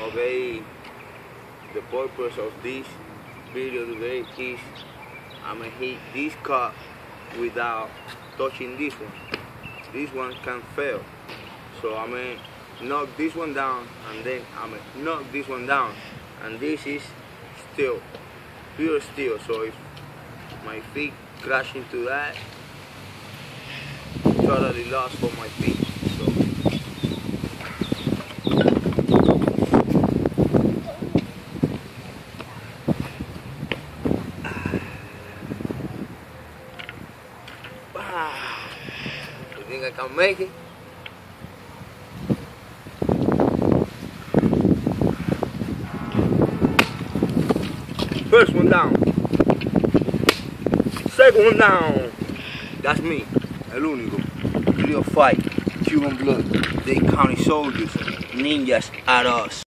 Okay, the purpose of this video today is I'm gonna hit this cup without touching this one. This one can fail. So I'm gonna knock this one down and then I'm gonna knock this one down. And this is steel, pure steel. So if my feet crash into that, totally lost for my feet. So think I can make it? First one down. Second one down. That's me, el único. Real fight, Cuban blood. They county soldiers, ninjas at us.